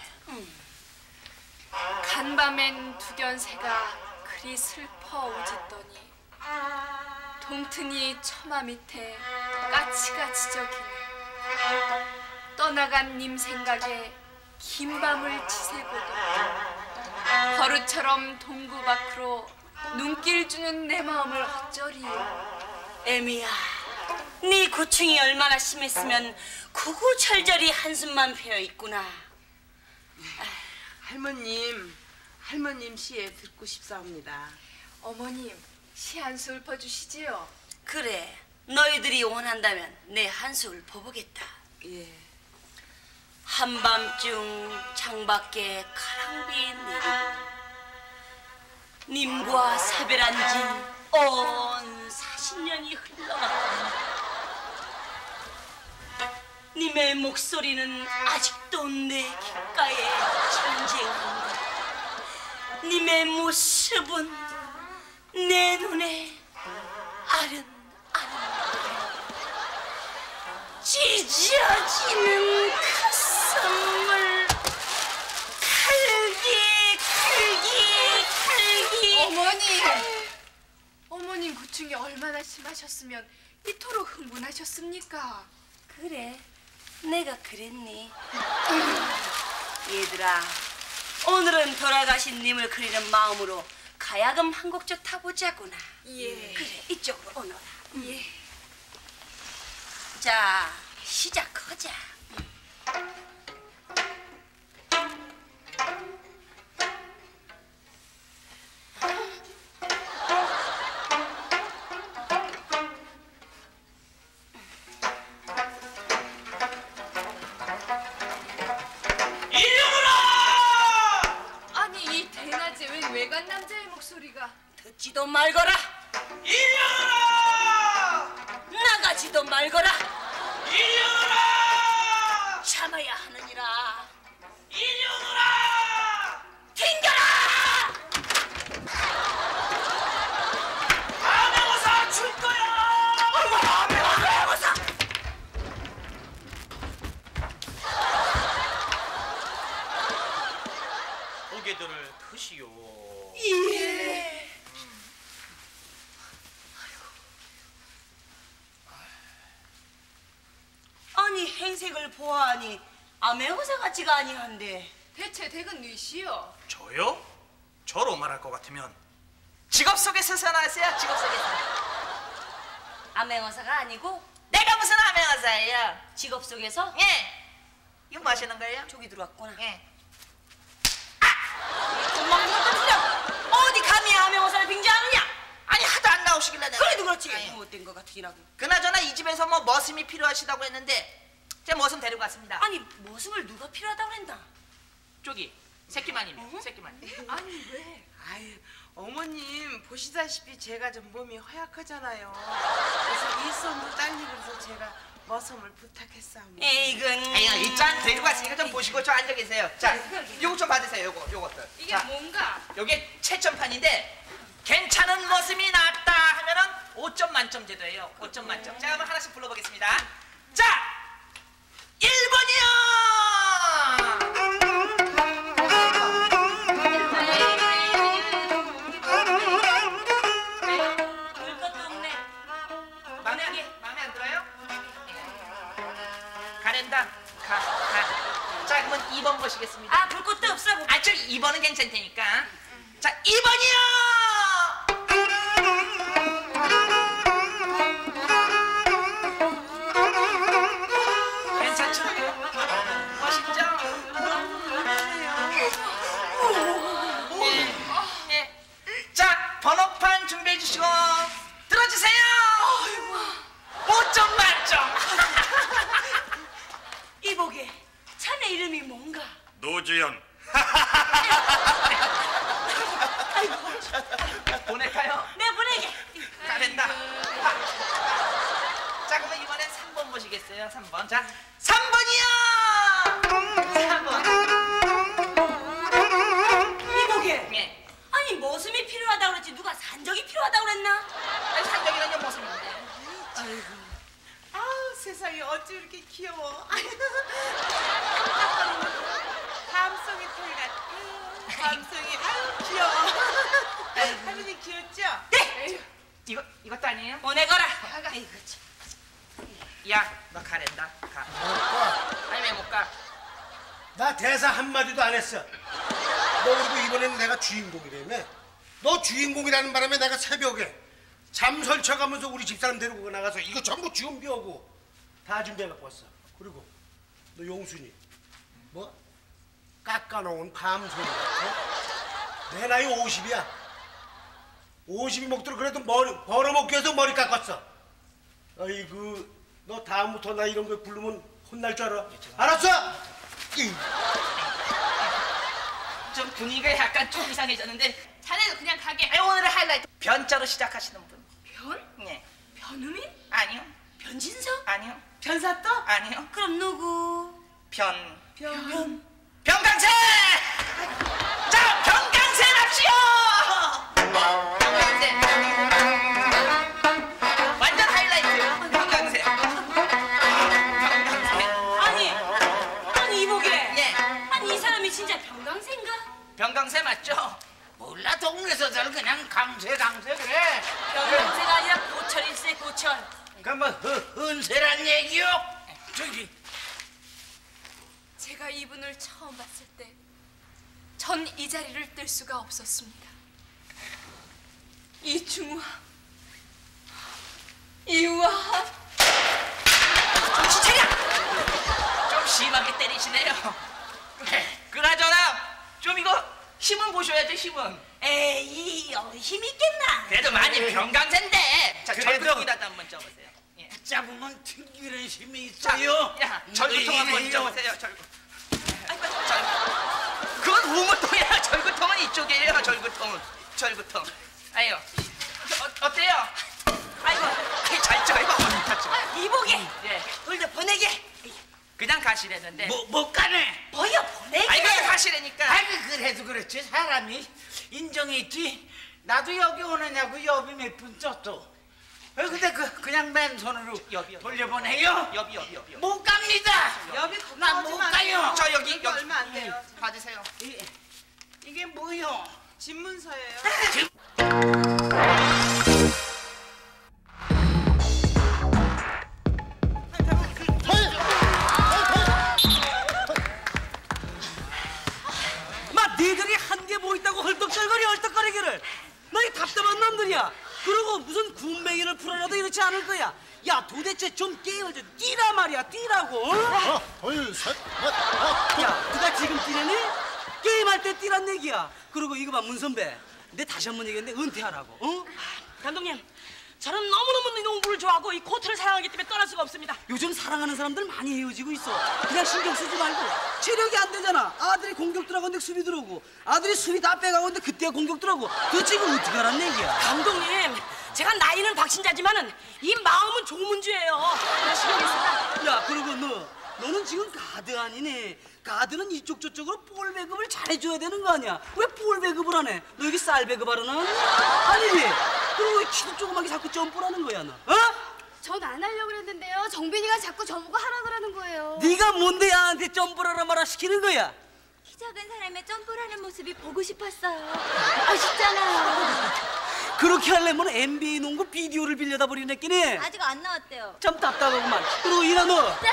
간밤엔 두견새가 그리 슬퍼 우짖더니 동튼이 처마 밑에 까치가 지저귀네 떠나간 님 생각에 긴 밤을 지새고도 버릇처럼 동구 밖으로 눈길 주는 내 마음을 어쩌리요 애미야, 네 고충이 얼마나 심했으면 구구절절히 한숨만 패어 있구나. 할머님, 할머님 시에 듣고 싶사옵니다. 어머님 시 한술 퍼주시지요 그래, 너희들이 원한다면 내 한수를 퍼보겠다. 예. 한밤중 창밖에 가랑비 내리고 님과 사별한 지 온 40년이 흘러갔다. 님의 목소리는 아직도 내 귓가에 전쟁한다. 님의 모습은 내 눈에 아른 찢어지는 가슴을 칼기 칼기 칼기. 어머님. 어머님 고충이 얼마나 심하셨으면 이토록 흥분하셨습니까? 그래 내가 그랬니? 얘들아 오늘은 돌아가신 님을 그리는 마음으로 가야금 한곡좀 타보자꾸나. 예. 그래 이쪽으로 오너라. 예. 자 시작하자. 아 아니 행색을 보아하니 암행어사 같지가 아니한데. 대체 댁은 뉘시오? 저요? 저로 말할 것 같으면 직업 속에서 전화하세요 직업 속에서. 암행어사가 아니고 내가 무슨 암행어사예요? 직업 속에서? 예. 이거 뭐 하시는 거예요? 저기 들어왔구나. 예. 아! 금방 들어 어디 감히 암행어사를 빙자하느냐? 아니 하도 안 나오시길래 내가. 그래도 그렇지. 못된 것 같으긴 하고. 그나저나 이 집에서 뭐 머슴이 필요하시다고 했는데 제 머슴 데리고 왔습니다. 아니 머슴을 누가 필요하다고 그랬나? 저기 새끼만이면 새끼만. 아니 왜? 아유 어머님 보시다시피 제가 좀 몸이 허약하잖아요. 그래서 일손도 딸리고 그래서 제가 머슴을 부탁했사옵니다. 에이근 아니 이짠 데리고 왔으니까 좀 보시고 저 앉아 계세요. 자, 요거 좀 받으세요. 요거 요것들. 이게 자, 뭔가? 요게 채점판인데 괜찮은 머슴이 나왔다 하면은 5점 만점 제도예요. 5점 만점. 자, 한번 하나씩 불러보겠습니다. 자, 자, 그러면 2번 보시겠습니다. 아, 볼 것도 없어. 아, 저 2번은 괜찮을 테니까. 자, 2번이요! 준비해 주시고 들어주세요. 5점 만점. 이보게 자네 이름이 뭔가? 노주현. 보낼까요? 네 보내게 가랜다. 자, 그러면 이번엔 3번 보시겠어요? 3번. 자, 세상에 어찌 이렇게 귀여워. 감성이 털 같아. 감성이 아유 귀여워. 할머니 귀엽죠? 네. 이거 이것도 아니에요? 보내거라. 아이고 참. 야, 너 가랜다. 가. 아니 왜 못 가? 나 대사 한마디도 안 했어. 너 그리고 이번에는 내가 주인공이라며. 너 주인공이라는 바람에 내가 새벽에 잠 설쳐가면서 우리 집사람 데리고 나가서 이거 전부 준비하고 다 준비해갖고 왔어. 그리고 너 용순이 뭐 깎아놓은 밤소리 같아? 내 나이 50이야. 50이 먹도록 그래도 머리 벌어먹기 위해서 머리 깎았어. 아이고 너 다음부터 나 이런 거 부르면 혼날 줄 알아. 알았어? 이. 좀 분위기가 약간 좀 이상해졌는데 자네도 그냥 가게. 아니, 오늘의 하이라이트 변자로 시작하시는 분. 변? 예. 변우민? 아니요. 변진성? 아니요. 변사또? 아니요. 그럼 누구? 변. 변. 병강세! 뜰 수가 없었습니다. 이중화, 이화, 정신 차려! 좀 심하게 때리시네요. 그나저나 좀 이거 힘은 보셔야죠 힘은. 에이 어, 힘 있겠나? 그래도 많이 병강세인데. 자 그래도- 절구통이라도 한번 접으세요. 예. 잡으면 튕기는 힘이 자, 있어요. 야 절구통 한번 이래요. 접으세요. 절구. 아이고 절. 그건 우무통이야. 절구통은 이쪽이에요. 절구통은. 절구통. 아유. 어, 어때요? 아이고. 아이, 잘 찍어요. 잘 찍어. 이보게 예. 돌려 보내게 그냥 가시랬는데 못, 못 가네. 뭐야 보내게. 아이 그냥 가시라니까 아이 그래도 그렇지 사람이 인정했지. 나도 여기 오느냐고 여비 몇분 쪘어. 어, 근데 그 그냥 맨손으로 돌려보내요? 여비 여비 여비 못 갑니다. 여비 난못 가요. 저 여기 여기 얼마 안 돼요. 받으세요 이, 이게 뭐요? 집 문서예요. 마 니들이 한 게 뭐 있다고 헐떡쩔거리 헐떡거리기를 너희 답답한 놈들이야 그러고 무슨 군뱅이를 풀어라도 이렇지 않을 거야 야 도대체 좀 게임을 좀 뛰라 말이야 뛰라고 어? 둘셋 야 누가 지금 뛰라니? 게임할 때 뛰란 얘기야 그리고 이거 봐 문 선배 내 다시 한 번 얘기했는데 은퇴하라고 어? 감독님, 저는 너무너무 농구를 좋아하고 이 코트를 사랑하기 때문에 떠날 수가 없습니다. 요즘 사랑하는 사람들 많이 헤어지고 있어. 그냥 신경 쓰지 말고 체력이 안 되잖아. 아들이 공격 들어가는데 수비 들어오고 아들이 수비 다 빼가고 있는데 그때가 공격 들어오고 도대체 이거 어떻게 하란 얘기야? 감독님, 제가 나이는 박신자지만은 이 마음은 조문주예요. 열심히 하겠습니다. 야 그리고 너 너는 지금 가드 아니네. 가드는 이쪽 저쪽으로 볼 배급을 잘해줘야 되는 거 아니야? 왜 볼 배급을 안 해? 너 여기 쌀 배급하러 나왔니? 아니지? 그리고 왜 키도 조그맣게 자꾸 점프라는 거야 너? 어? 전 안 하려고 그랬는데요. 정빈이가 자꾸 저보고 하라 그러는 거예요. 네가 뭔데 야한테 점프라라 말아 시키는 거야? 키 작은 사람의 점프를 하는 모습이 보고 싶었어요. 아쉽잖아요. 그렇게 하려면 NBA 농구 비디오를 빌려다 버리는 끼네. 아직 안 나왔대요. 참 답답하구만. 그리고 이나 너. 네,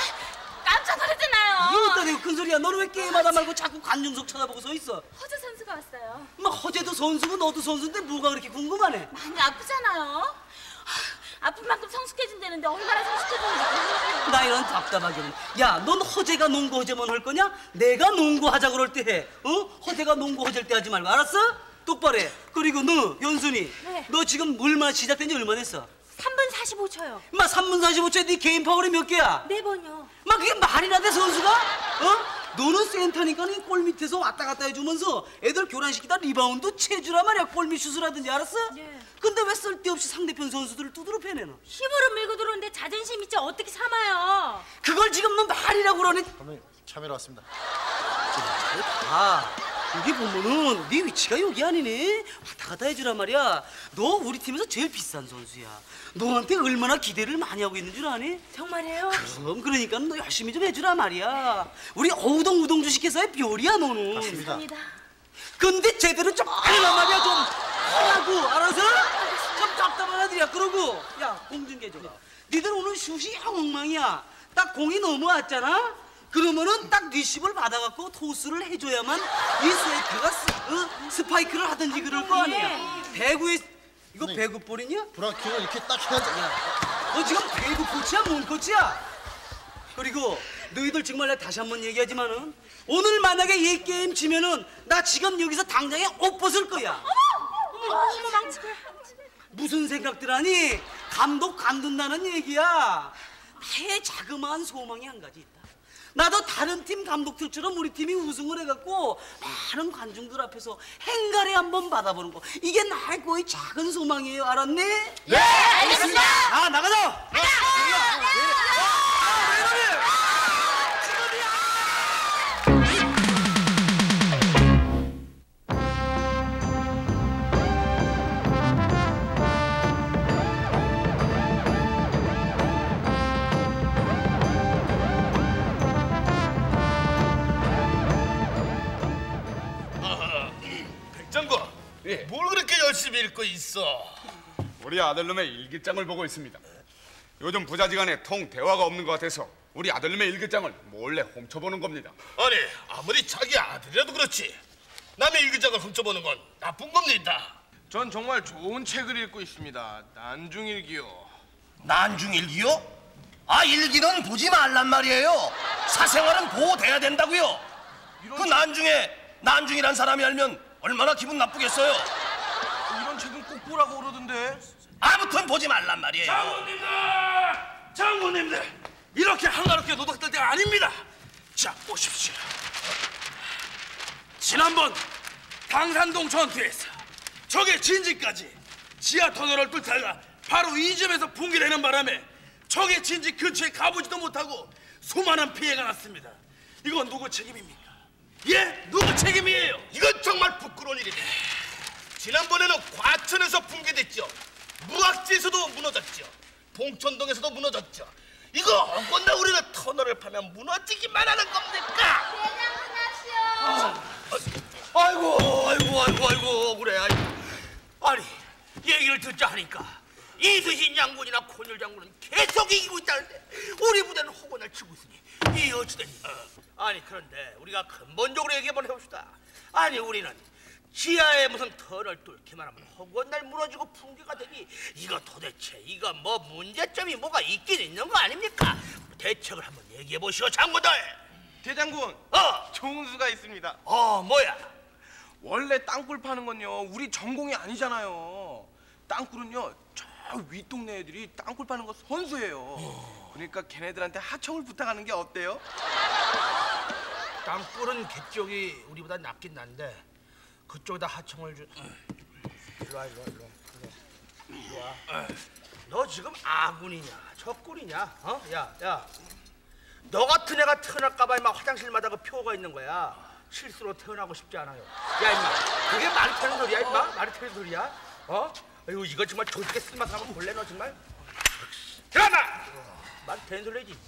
깜짝 놀랐잖아요. 어따 내가 큰 소리야. 너는 왜 게임하다 말고 자꾸 관중석 쳐다보고 서 있어? 허재 선수가 왔어요. 막 허재도 선수고 너도 선수인데 뭐가 그렇게 궁금하네? 많이 아프잖아요. 아픈 만큼 성숙해진다는데 얼마나 성숙해졌는지. 나 이런 답답하게. 야, 넌 허재가 농구 허재만 할 거냐? 내가 농구 하자 그럴 때 해. 어? 허재가 농구 허재일 때 하지 말고 알았어? 똑바로 해. 그리고 너, 연순이. 네. 너 지금 얼마 시작된 지 얼마 됐어? 3분 45초요. 마 3분 45초에 네 개인 파울이 몇 개야? 네 번요. 막 그게 말이나 돼 선수가? 어? 너는 센터니까 이골 밑에서 왔다 갔다 해주면서 애들 교란시키다 리바운드 채주란 말이야 골밑 슛을 하든지 알았어? 네. 근데 왜 쓸데없이 상대편 선수들을 두드러 패내 너? 힘으로 밀고 들어오는데 자존심 있지 어떻게 참아요? 그걸 지금 너 말이라고 그러니? 감독님 참여로 왔습니다. 아 여기 보면은 네 위치가 여기 아니네 왔다 갔다 해주란 말이야. 너 우리 팀에서 제일 비싼 선수야. 너한테 얼마나 기대를 많이 하고 있는 줄 아니? 정말이에요? 그럼 그러니까 너 열심히 좀 해주란 말이야. 우리 어우동 우동 주식회사의 별이야 너는. 맞습니다. 근데 제대로 좀 하란 말이야 좀. 하라고 알아서? 좀 답답한 애들이야. 그러고. 야 공중계 줘봐. 니들 오늘 슛이 엉망이야. 딱 공이 넘어왔잖아 그러면은 딱 리시브를 받아갖고 토스를 해줘야만 이 스웨이트가 스, 어? 스파이크를 하든지 그럴 거 아니야 배구에 이거 배구 볼이냐? 블로킹을 이렇게 딱 해야지. 너 지금 배구 코치야 뭔 코치야? 그리고 너희들 정말 내가 다시 한 번 얘기하지만은 오늘 만약에 이 게임 지면은 나 지금 여기서 당장에 옷 벗을 거야. 어머, 어머, 망치. 무슨 생각들 하니? 감독 간둔다는 얘기야. 나의 자그마한 소망이 한 가지 있다. 나도 다른 팀 감독들처럼 우리 팀이 우승을 해갖고 많은 관중들 앞에서 행가리 한번 받아보는 거 이게 나의 거의 작은 소망이에요 알았니? 네, 알겠습니다. 아 나가자 백장군, 읽고 있어? 우리 아들놈의 일기장을 보고 있습니다. 요즘 부자지간에 통 대화가 없는 것 같아서 우리 아들놈의 일기장을 몰래 훔쳐보는 겁니다. 아니 아무리 자기 아들이라도 그렇지 남의 일기장을 훔쳐보는 건 나쁜 겁니다. 전 정말 좋은 책을 읽고 있습니다. 난중일기요. 난중일기요? 아 일기는 보지 말란 말이에요. 사생활은 보호돼야 된다고요. 그 난중에 난중이란 사람이 알면 얼마나 기분 나쁘겠어요. 보라고 그러던데. 아무튼 보지 말란 말이에요. 장군님들! 장군님들! 이렇게 한가롭게 노닥들 때가 아닙니다. 자, 보십시오. 지난번 당산동 전투에서 적의 진지까지 지하 터널을 뚫다가 바로 이 점에서 붕괴되는 바람에 적의 진지 근처에 가보지도 못하고 수많은 피해가 났습니다. 이건 누구 책임입니까? 예, 누구 책임이에요? 이건 정말 부끄러운 일이네. 지난번에는 과천에서 붕괴됐죠. 무악지에서도 무너졌죠. 봉천동에서도 무너졌죠. 이거 어건나 우리는 터널을 파면 무너지기만 하는 겁니까? 아이고, 아이고, 아이고, 아이고, 그래. 아이고. 아니, 얘기를 듣자 하니까 이수신 장군이나 콘율 장군은 계속 이기고 있다는데 우리 부대는 호건을 치고 있으니 이 어찌 되니? 아니 그런데 우리가 근본적으로 얘기 한번 해봅시다. 아니 우리는 지하에 무슨 터널 뚫기만 하면 허건날 무너지고 붕괴가 되니 이거 도대체 이거 뭐 문제점이 뭐가 있긴 있는 거 아닙니까? 대책을 한번 얘기해 보시오 장군들. 대장군, 어, 좋은 수가 있습니다. 어, 뭐야? 원래 땅굴 파는 건요, 우리 전공이 아니잖아요. 땅굴은요, 저 윗동네 애들이 땅굴 파는 거 선수예요. 그러니까 걔네들한테 하청을 부탁하는 게 어때요? 땅굴은 그쪽이 우리보다 낫긴 난데 그쪽에다 하청을 주. 일로 와, 일로 와, 일로 와. 일로 와. 너 지금 아군이냐, 적군이냐? 어? 야, 야. 너 같은 애가 태어날까봐 막 화장실마다 그 표가 있는 거야. 실수로 태어나고 싶지 않아요. 야, 임마. 그게 말이 되는 소리야, 임마? 말이 되는 소리야? 어? 아이고, 이거 정말 조직에 쓸맛 한번 볼래, 너 정말? 들어간다! 말이 되는 소리지.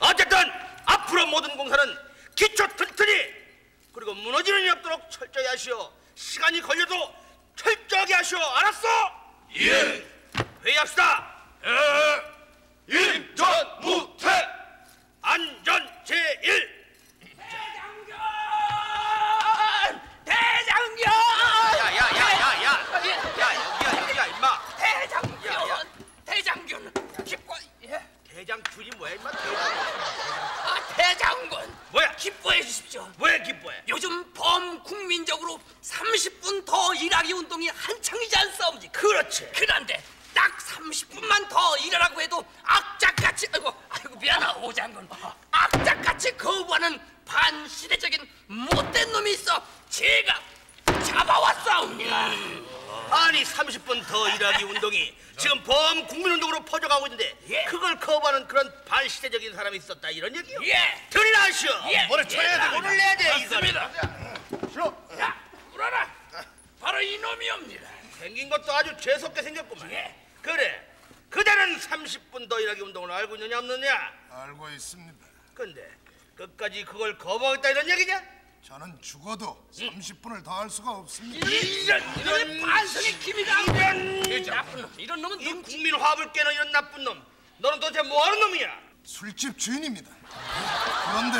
어쨌든 앞으로 모든 공사는 기초 튼튼히 그리고 무너지는 일 없도록 철저히 하시오. 시간이 걸려도 철저하게 하시오. 알았어? 예. 회의합시다. 예. 임전무퇴 안전 제일. 대장군! 야야야야야. 야 여기야 여기야 임마. 야. 대장군! 기뻐... 예? 대장균이 뭐야 임마? 대장. 기뻐해 주십시오. 왜 기뻐해? 요즘 범국민적으로 30분 더 일하기 운동이 한창이지 않사옵니까? 그렇지. 그런데 딱 30분만 더 일하라고 해도 악착같이 아이고 아이고 미안하 오장군 악착같이 거부하는 반시대적인 못된 놈이 있어 제가 잡아왔사옵니다. 아니 30분 더 일하기 운동이 지금 범국민운동으로 퍼져가고 있는데 그걸 거부하는 그런 반시대적인 사람이 있었다 이런 얘기요? 예. 들이나 하시오 예. 뭐를 쳐야 예. 돼 오늘 내야 돼 맞습니다. 야, 물어라. 바로 이놈이옵니다. 생긴 것도 아주 재수없게 생겼구만 그래 그대는 30분 더 일하기 운동을 알고 있느냐 없느냐 알고 있습니다. 근데 끝까지 그걸 거부하겠다 이런 얘기냐? 저는 죽어도 30분을 더 할 수가 없습니다. 이런 이런 반성의 기미가 이런 나쁜 놈 이런 놈은 이 국민 화합을 깨는 이런 나쁜 놈 너는 도대체 뭐하는 놈이야? 술집 주인입니다. 그런데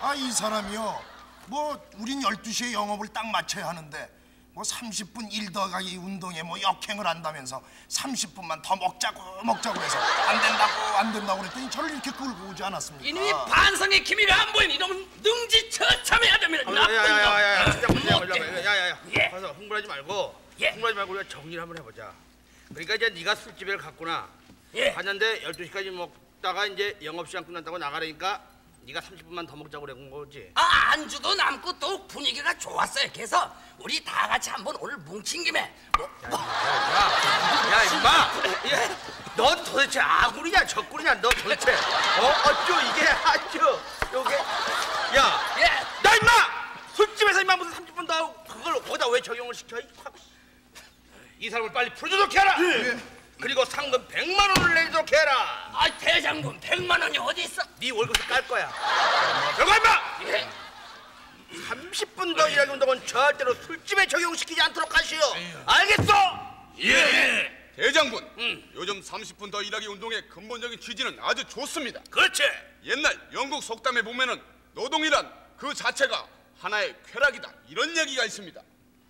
아 이 사람이요. 뭐 우린 12시에 영업을 딱 마쳐야 하는데 뭐 30분 일더 가기 운동에 뭐 역행을 한다면서 30분만 더 먹자고 먹자고 해서 안 된다고 안 된다고 그랬더니 저를 이렇게 끌고 오지 않았습니까? 이놈이 반성의 기미가 안 보이는 이놈은 능지처참해야 됩니다. 나쁜 야야야야야 놈. 진짜 문제야 문제야 야야야 예. 가서 흥분하지 말고 흥분하지 말고 우리가 정리를 한번 해보자 그러니까 이제 네가 술집에 갔구나 예. 갔는데 12시까지 먹다가 이제 영업 시간 끝난다고 나가라니까 네가 30분만 더 먹자고 그런 거지? 아 안주도 남고 또 분위기가 좋았어요. 그래서. 우리 다 같이 한번 오늘 뭉친 김에. 뭐, 야 임마. 예. 넌 도대체 아군이냐 적군이냐 너 도대체? 어? 어쭈 이게 아쭈 요게. 야나 임마! 술집에서 임마 무슨 30분 더 하고 그걸 거기다 왜 적용을 시켜 이, 사람을 빨리 풀어주도록 해라 그리고 상금 100만 원을 내도록 해라 아 대장군 100만 원이 어디 있어? 네 월급을 깔 거야 저거 임마 예. 30분 더 일하기 운동은 절대로 술집에 적용시키지 않도록 하시오 알겠어? 예. 대장군, 요즘 30분 더 일하기 운동의 근본적인 취지는 아주 좋습니다. 그렇지. 옛날 영국 속담에 보면은 노동이란 그 자체가 하나의 쾌락이다 이런 얘기가 있습니다.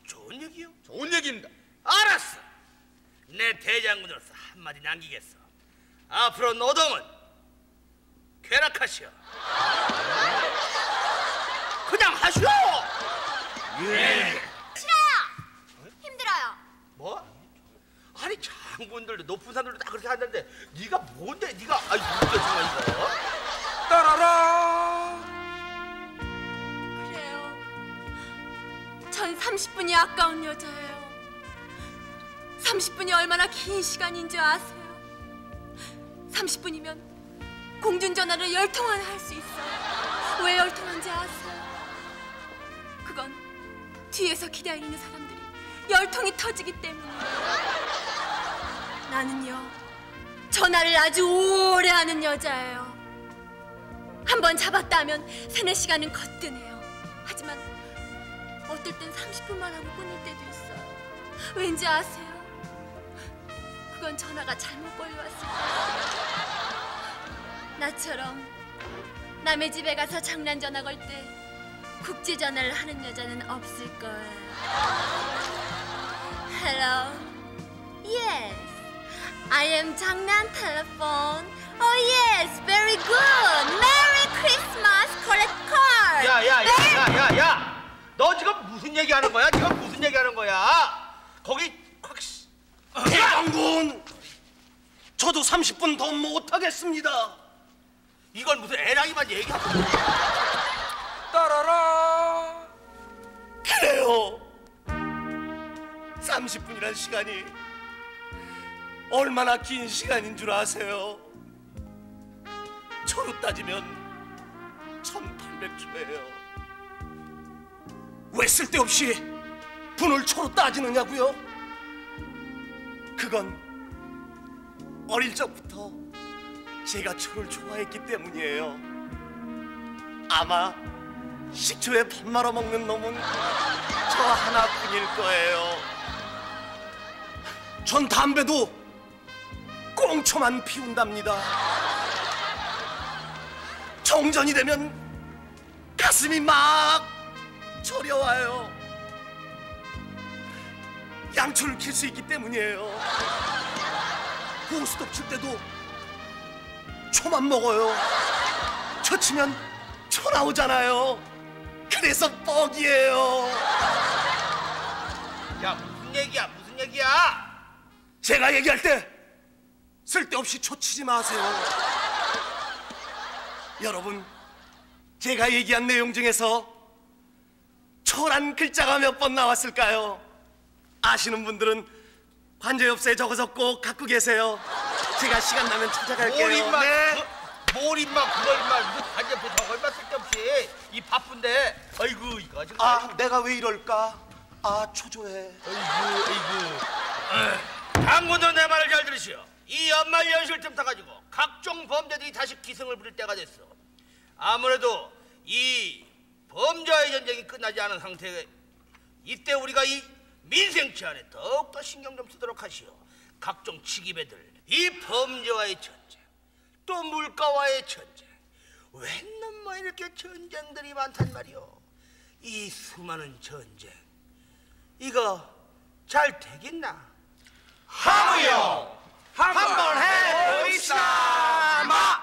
좋은 얘기요? 좋은 얘기입니다. 알았어. 내 대장군으로서 한마디 남기겠어. 앞으로 노동은 쾌락하시오. 그냥 하시오. 예. 싫어요. 힘들어요. 뭐? 아니 장군들도 높은 사람들도 다 그렇게 한다는데 네가 뭔데? 네가 아이 웃겨 정말 이거. 따라라. 그래요. 전 30분이 아까운 여자예요. 30분이 얼마나 긴 시간인 줄 아세요? 30분이면 공중전화를 열 통화나 할 수 있어요. 왜열 통화인지 아세요? 그건 뒤에서 기다리는 사람들이 열통이 터지기 때문이에요. 나는요, 전화를 아주 오래 하는 여자예요. 한번 잡았다면 세네 시간은 거뜬해요. 하지만 어떨 땐 30분만 하고 끊을 때도 있어요. 왠지 아세요? 그건 전화가 잘못 거예요. 나처럼 남의 집에 가서 장난 전화 걸 때 국제 전화를 하는 여자는 없을 거예요. Hello. Yes. I am 장난 telephone. Oh yes, very good. Merry Christmas. Collect card. 야야야야야야 너 지금 무슨 얘기하는 거야? 지금 무슨 얘기하는 거야? 거기 대장군! 저도 30분 더 못하겠습니다. 이건 무슨 애랑이만 얘기하고. 따라라! 그래요. 30분이란 시간이 얼마나 긴 시간인 줄 아세요? 초로 따지면 1800초예요. 왜 쓸데없이 분을 초로 따지느냐고요? 그건 어릴 적부터 제가 초를 좋아했기 때문이에요. 아마 식초에 밥 말아 먹는 놈은 저 하나뿐일 거예요. 전 담배도 꽁초만 피운답니다. 정전이 되면 가슴이 막 저려와요. 양초를 킬수 있기 때문이에요. 고스톱 칠 때도 초만 먹어요. 초 치면 초 나오잖아요. 그래서 뻑이에요. 야 무슨 얘기야 무슨 얘기야? 제가 얘기할 때 쓸데없이 초 치지 마세요. 여러분 제가 얘기한 내용 중에서 초란 글자가 몇 번 나왔을까요? 아시는 분들은 관제엽서에 적어서 꼭 갖고 계세요. 제가 시간 나면 찾아갈게요. 뭘 임마, 네. 뭘 임마 그걸 임마 무슨 관제표 저거 임마 쓸데없이 이 바쁜데 아이고 이거 아주 아 내가 왜 이럴까? 아 초조해. 아이고 아이고 당분도 내 말을 잘 들으시오 이 연말 연실쯤 타가지고 각종 범죄들이 다시 기승을 부릴 때가 됐어 아무래도 이 범죄의 전쟁이 끝나지 않은 상태에 이때 우리가 이 민생 치안에 더욱더 신경 좀 쓰도록 하시오 각종 치기배들 이 범죄와의 전쟁 또 물가와의 전쟁 웬 놈뭐 이렇게 전쟁들이 많단 말이오 이 수많은 전쟁 이거 잘 되겠나? 하무요. 한번 해봅시다.